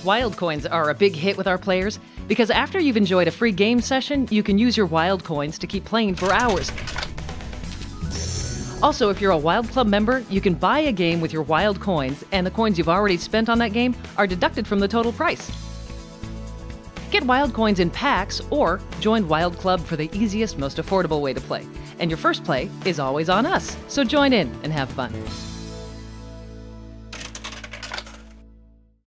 WildCoins are a big hit with our players because after you've enjoyed a free game session, you can use your WildCoins to keep playing for hours. Also, if you're a Wild Club member, you can buy a game with your WildCoins, and the coins you've already spent on that game are deducted from the total price. Get WildCoins in packs or join Wild Club for the easiest, most affordable way to play. And your first play is always on us, so join in and have fun.